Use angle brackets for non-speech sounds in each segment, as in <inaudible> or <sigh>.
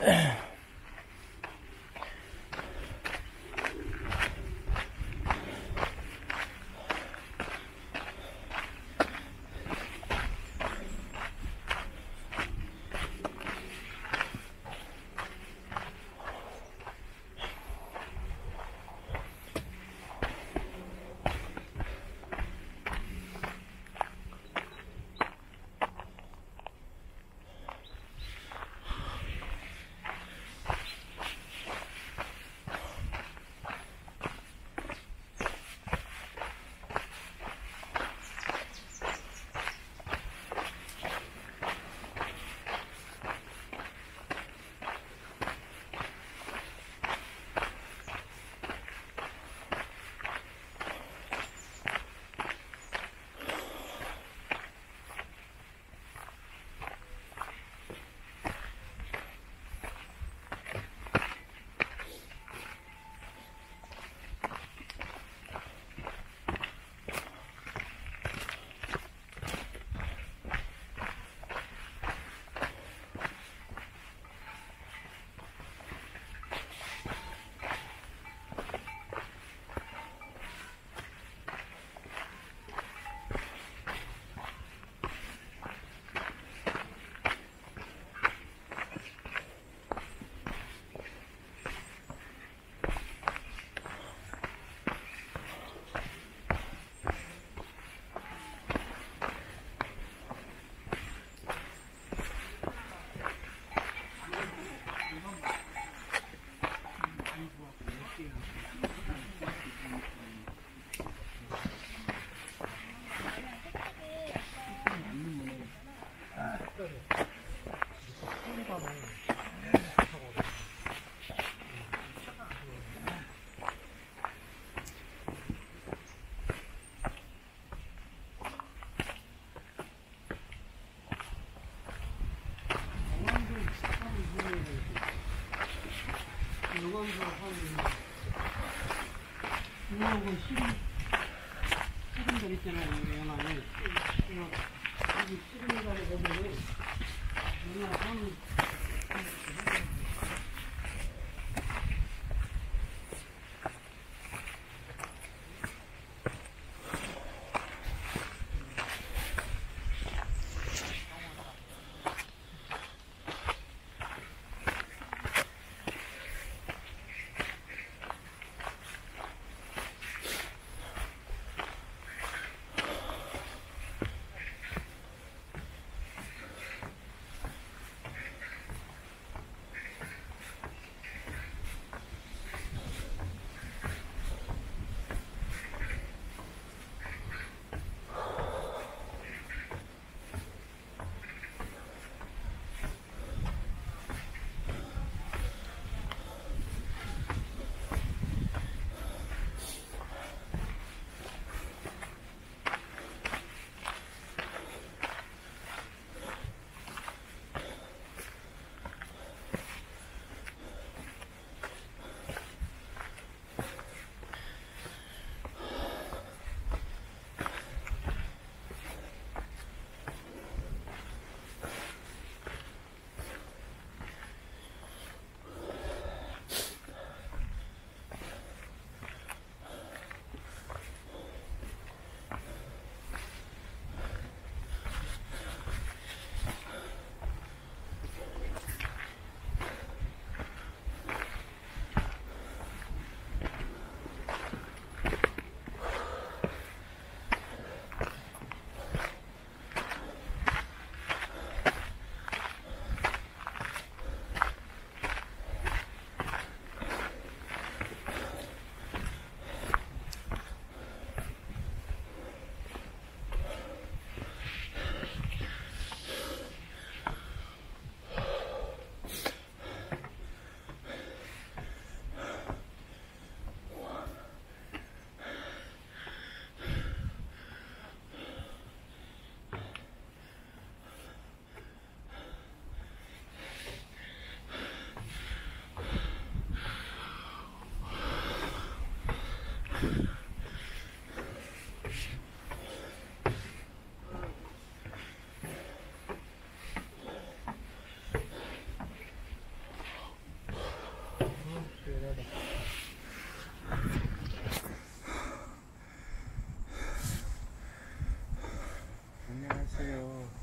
Yeah. <coughs> 이거 시름, 시름들 있잖아요, 영화에. 이거, 시름가를 보면은, 영화 한,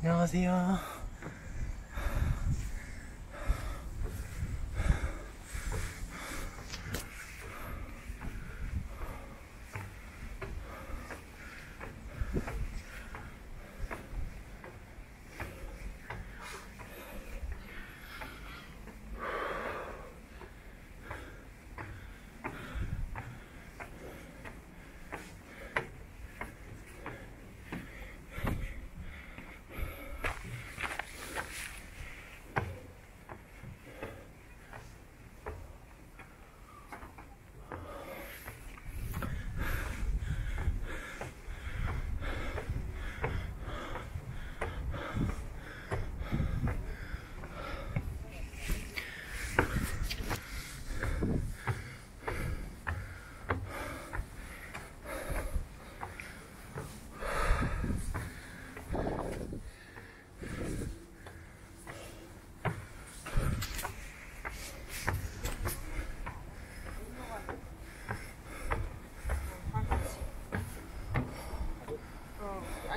안녕하세요.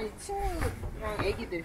아니 친구랑 애기들.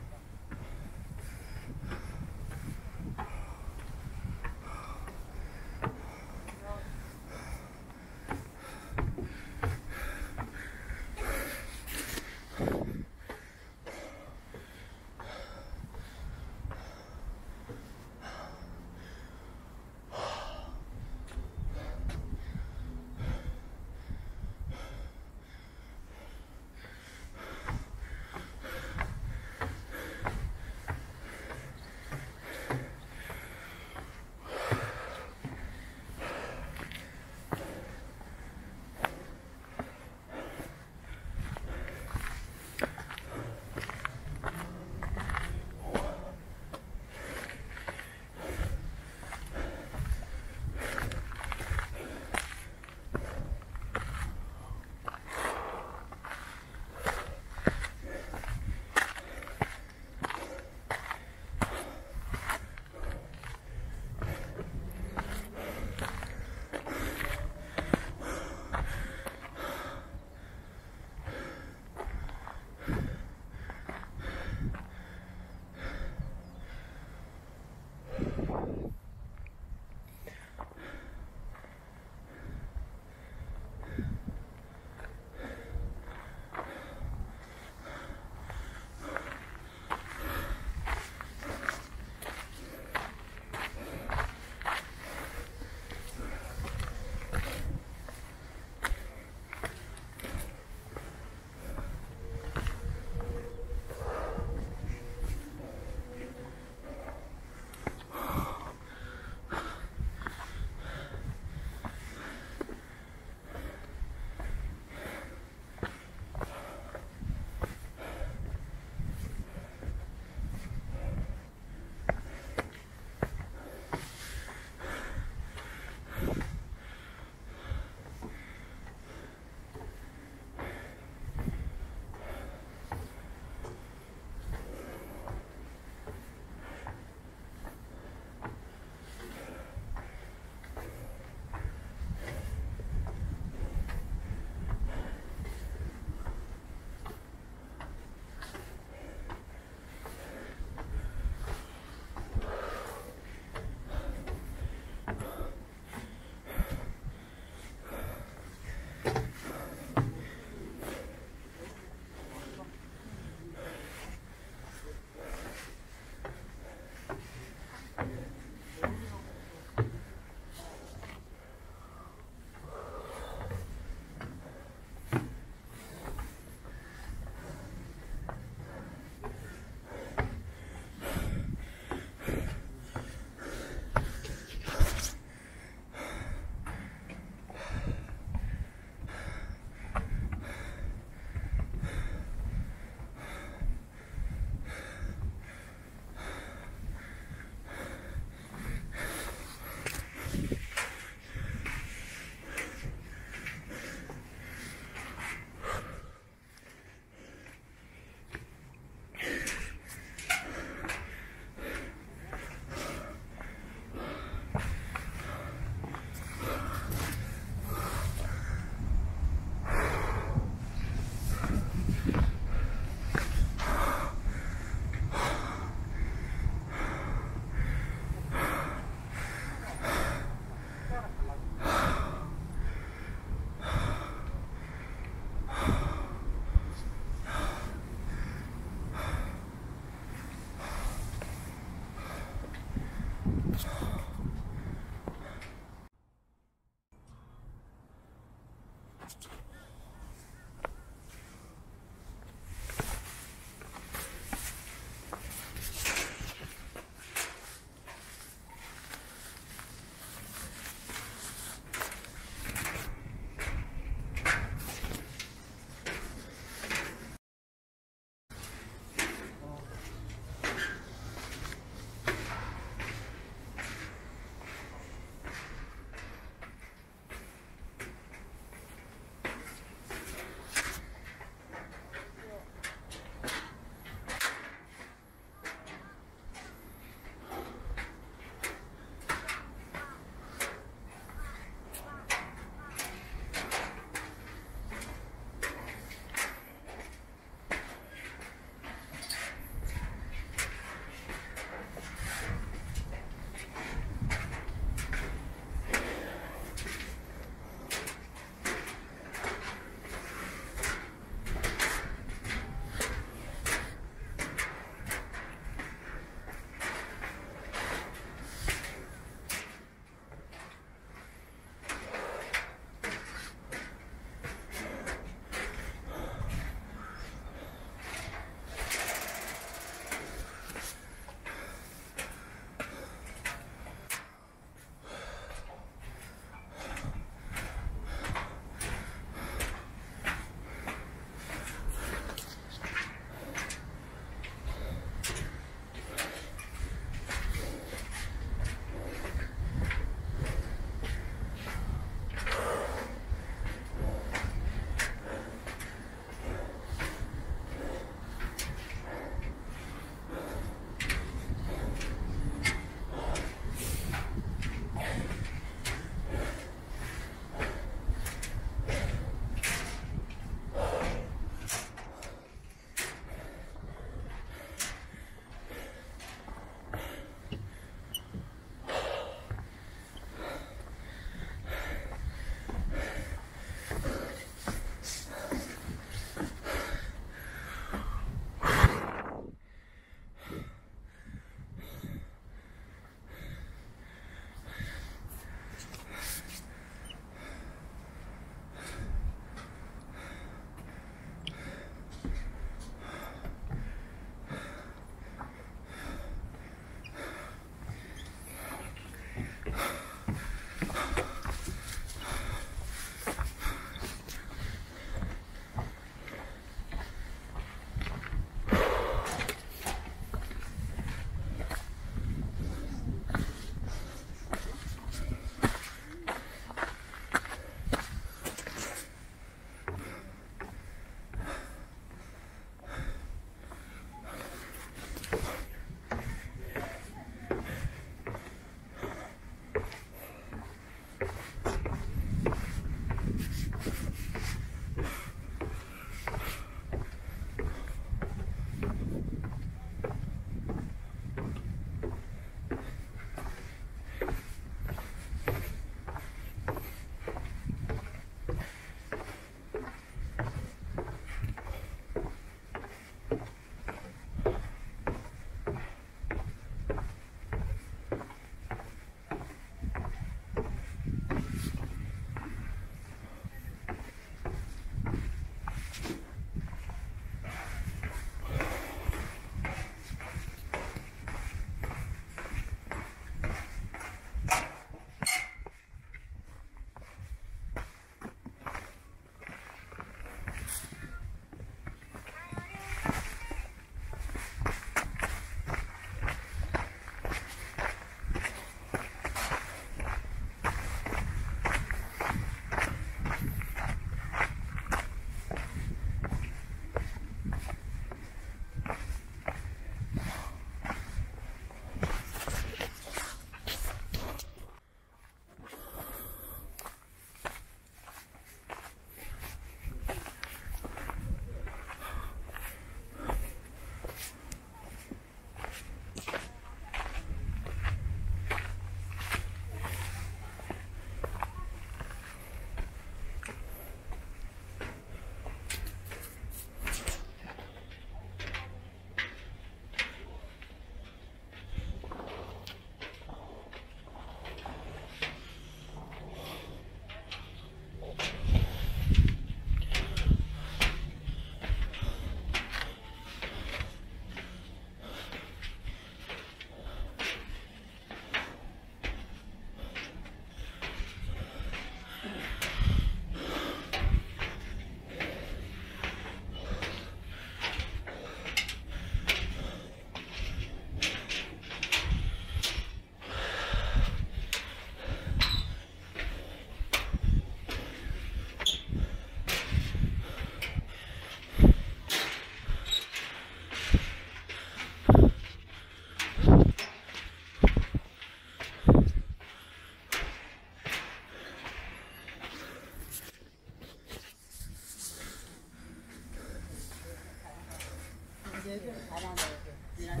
Yani,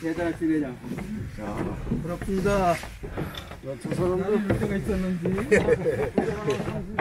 대단하시네요. 자, 부럽습니다. 저 사람도 때가 있었는지. <laughs>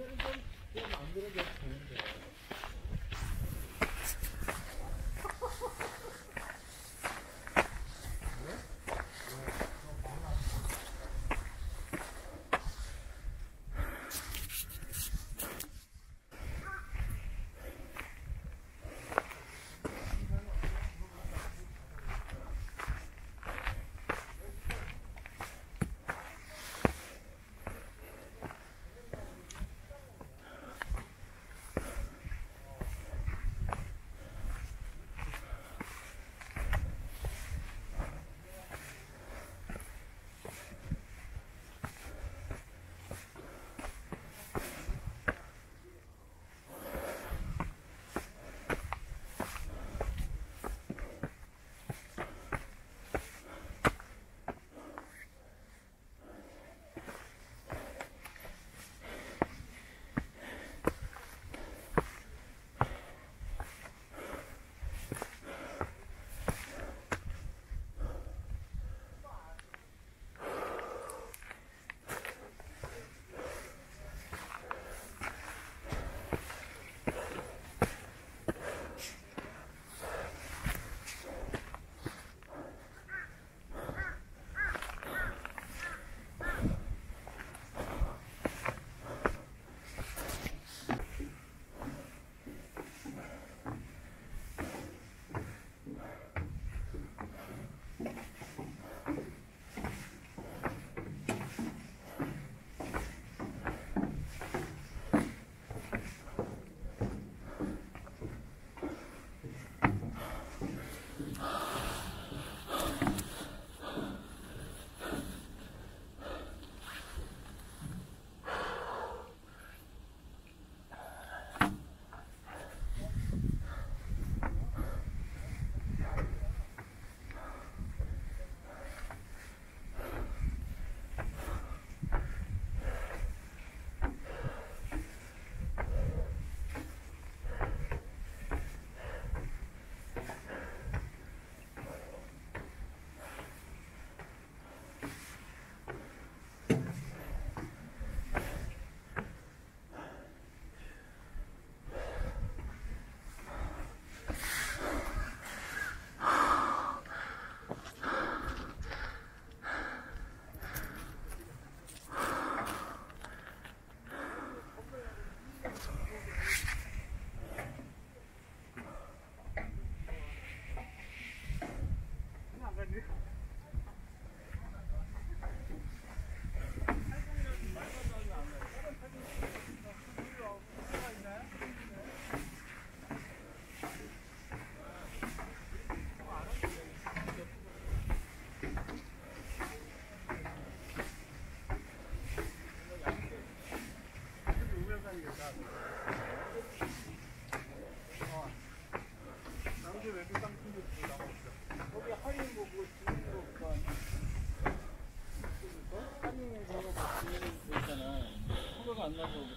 옛날에 좀 만들어져. I'm not going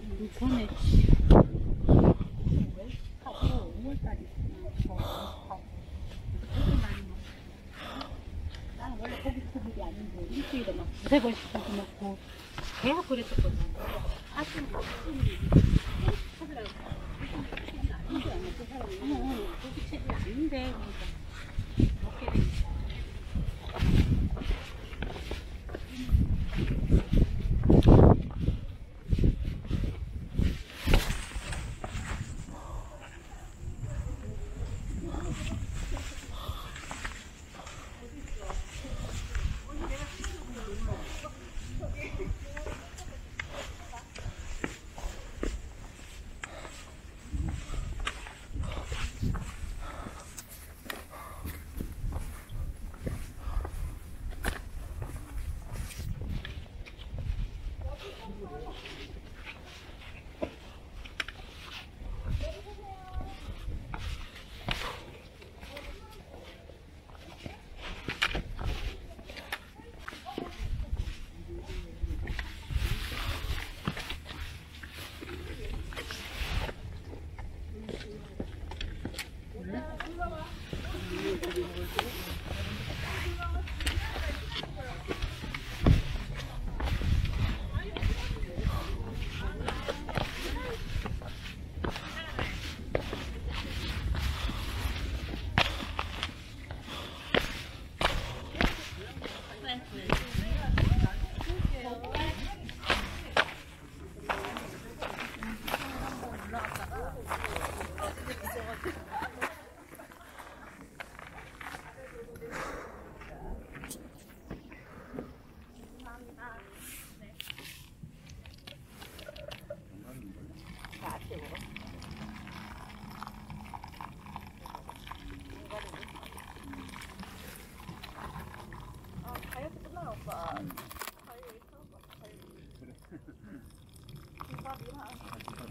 그러니까 내가 그 전에 하고 5월달에 나는 원래 고기 소비이 아닌데 일주일에 막 두세 번씩 먹고 계속 그랬었거든.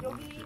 여기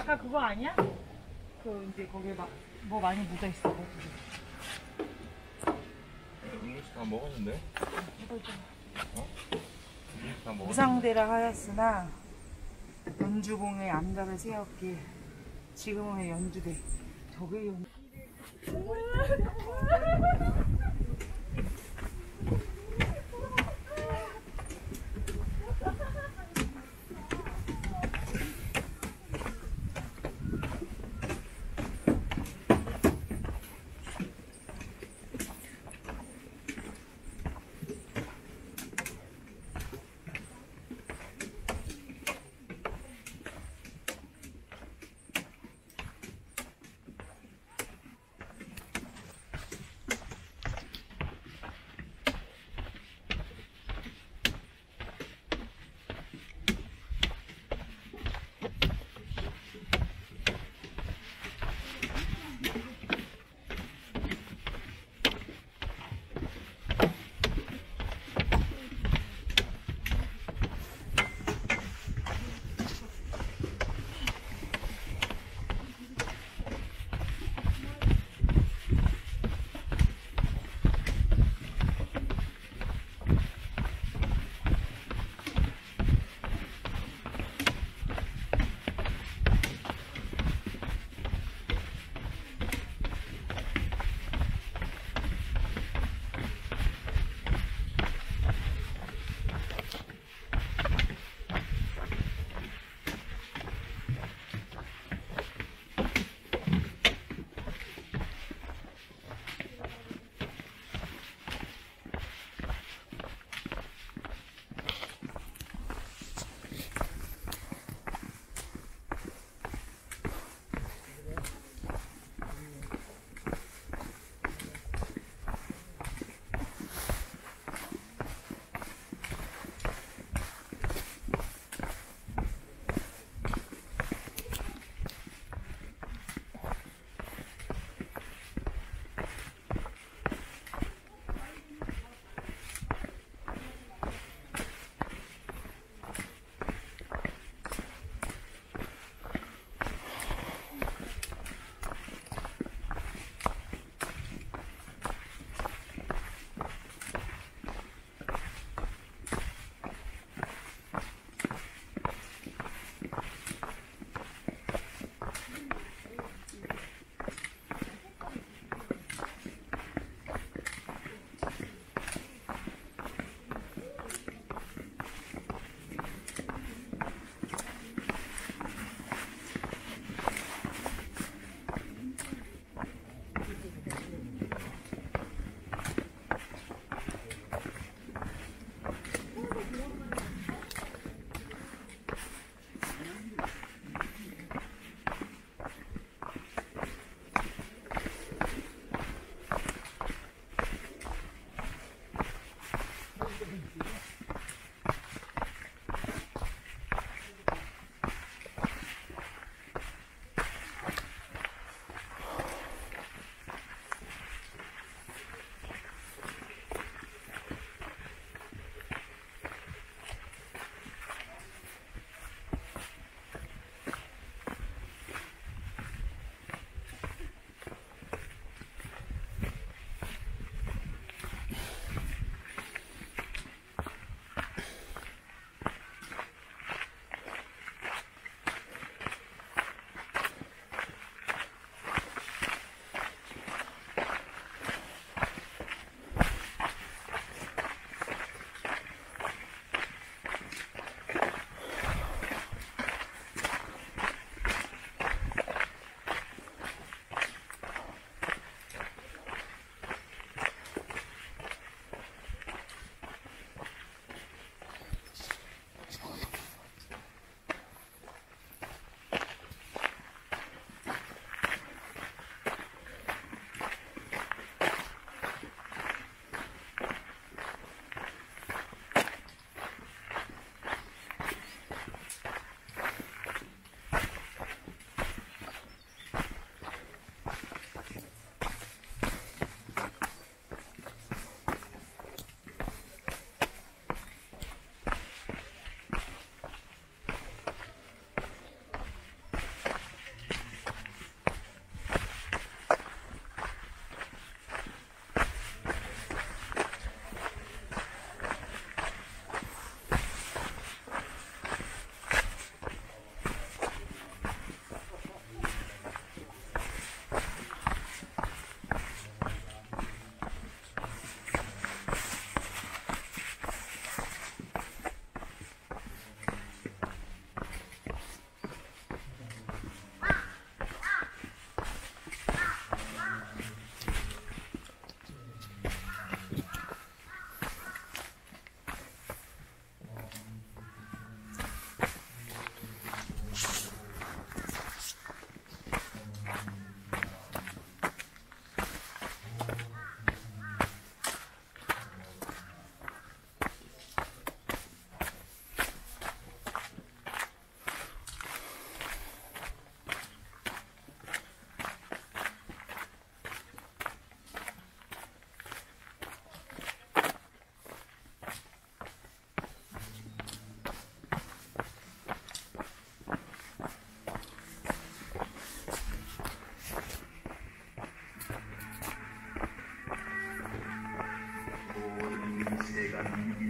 아까 그거 아니야? 그 이제 거기에 막뭐 많이 묻어 있어. 음료수 다 먹었는데? 어? 음료수 다 먹었는데? 무상대라 하였으나 연주봉에 암자를 세웠기에 지금은 왜 연주대. 저게 연.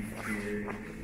You.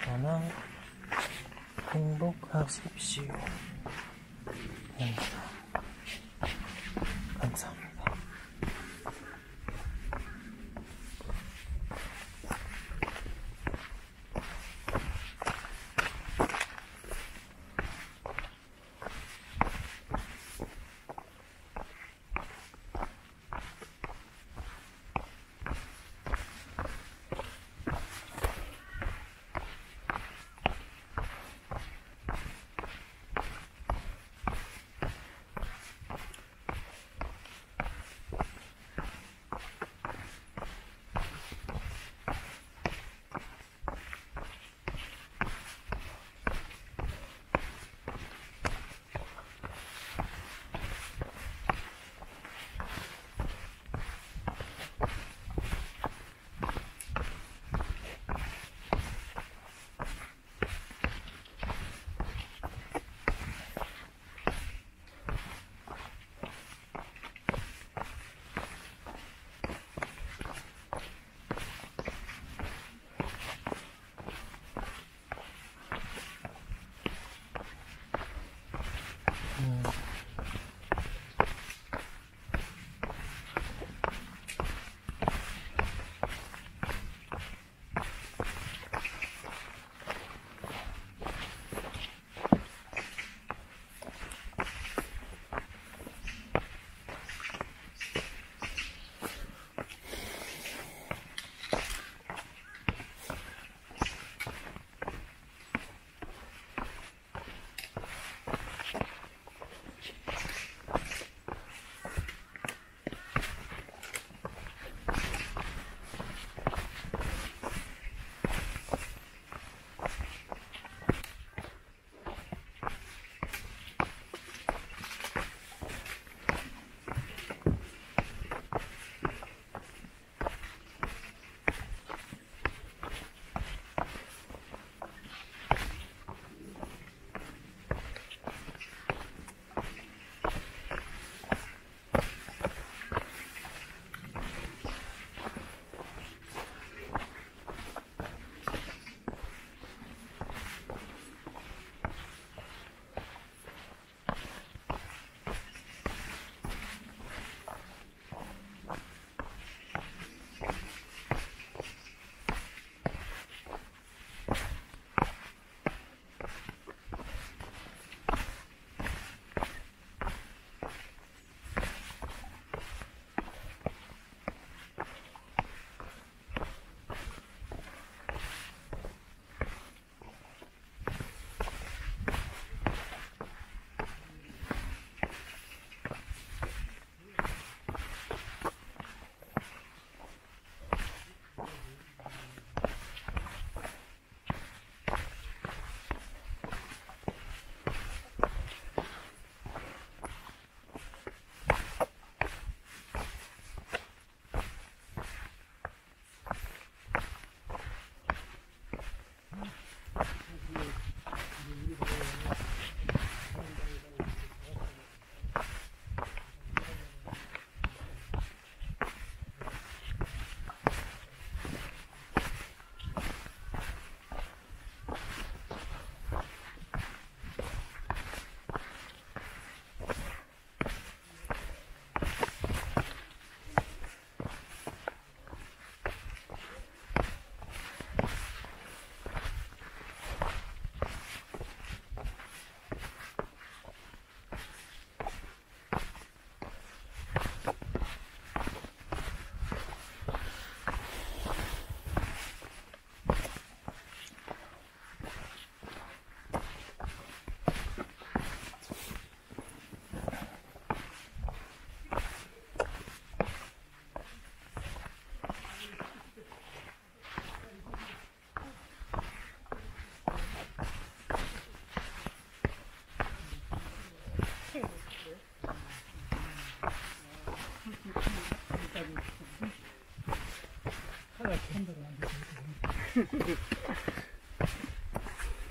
그러면 행복하십시오. 행복.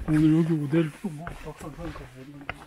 오늘 여기 오대를 또뭐 막상 사니까 모르는 거야.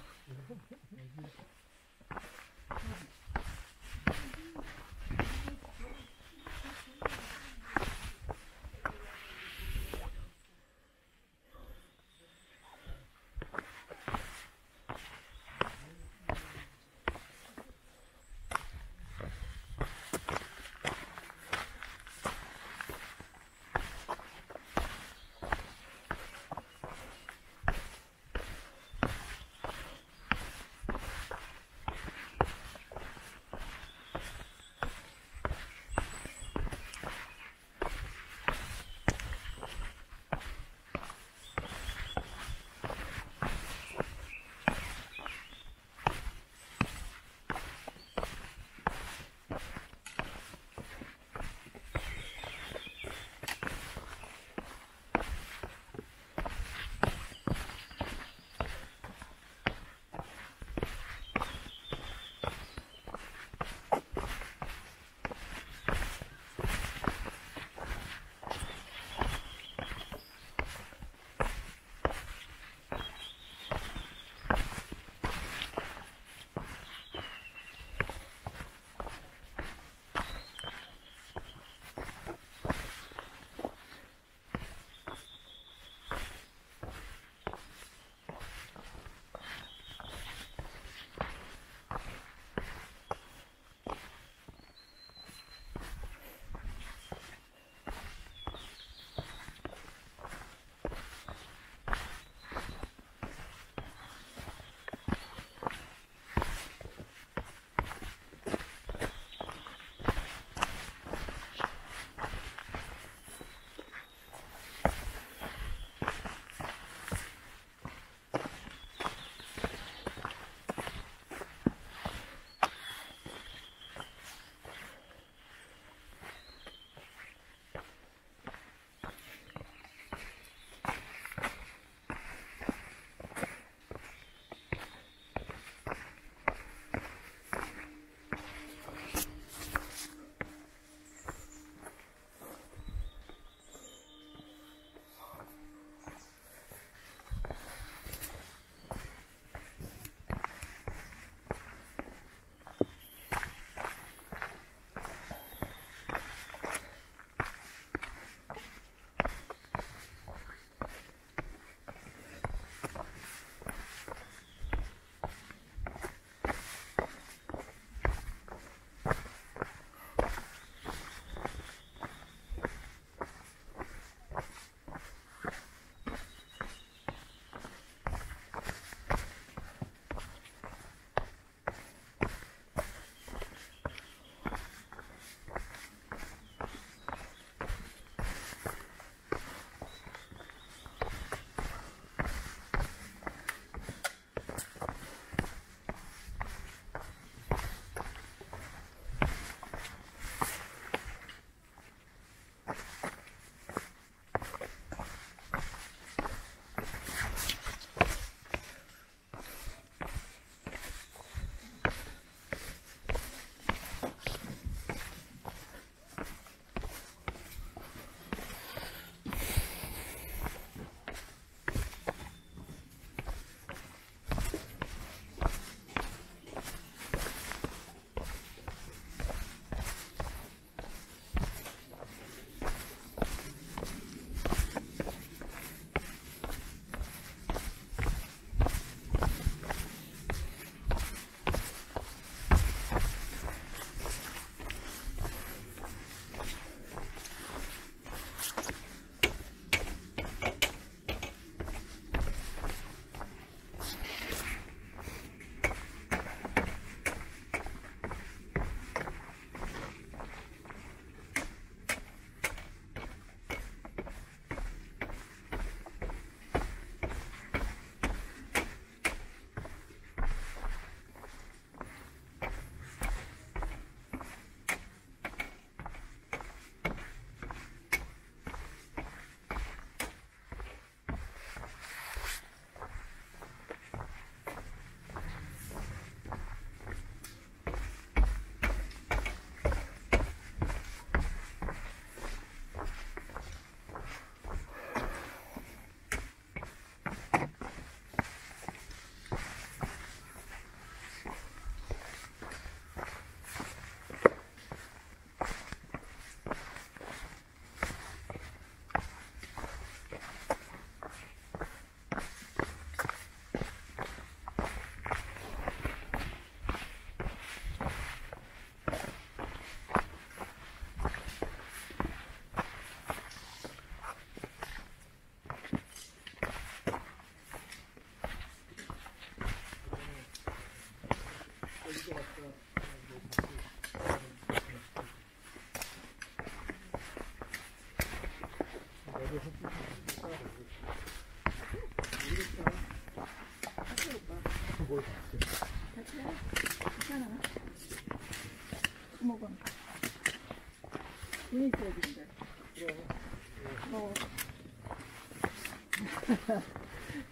겠네.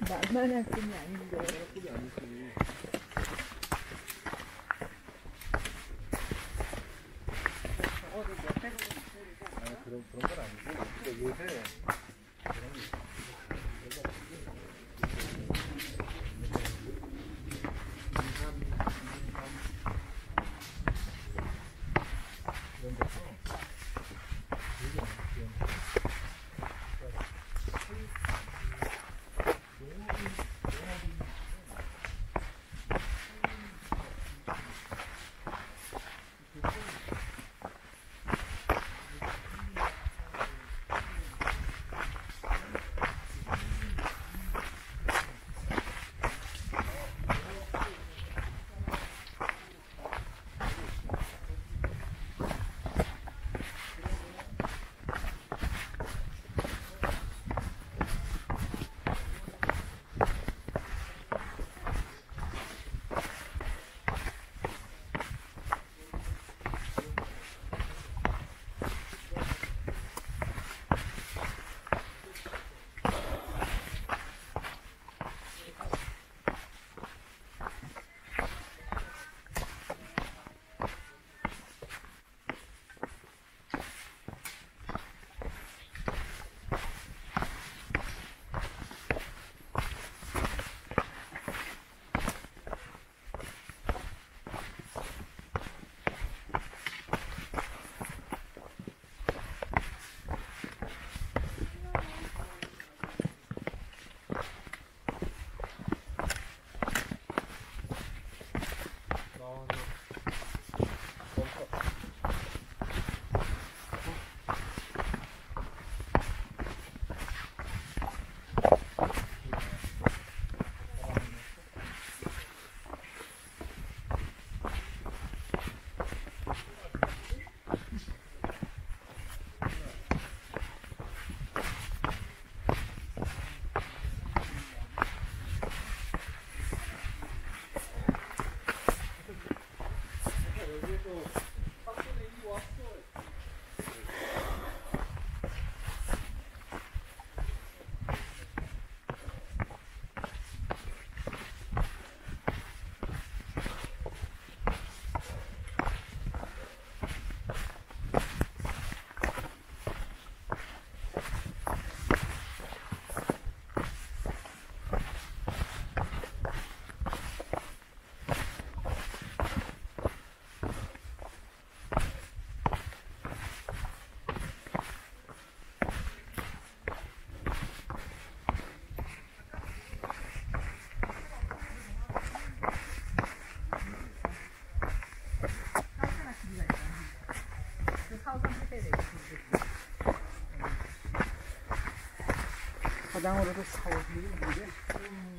만만한 끈이 아닌데. 가장으로도 사오고 이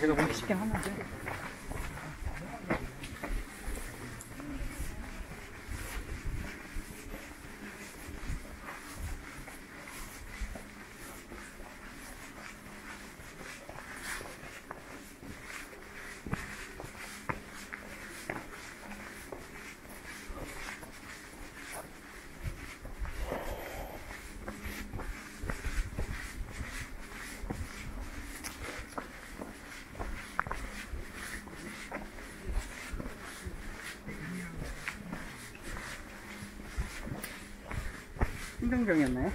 제가 보기 쉽게 하는데. 신경병이었나요?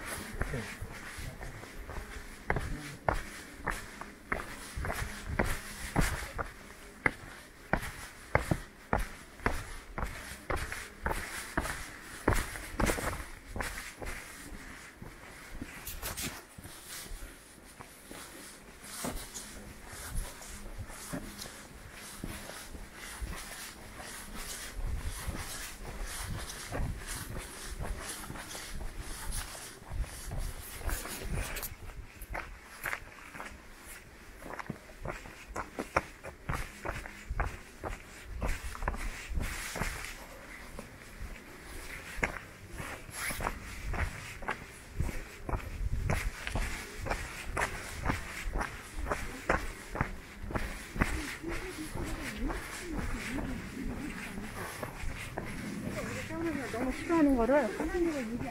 너무 싫어하는 거를 하나님을 해.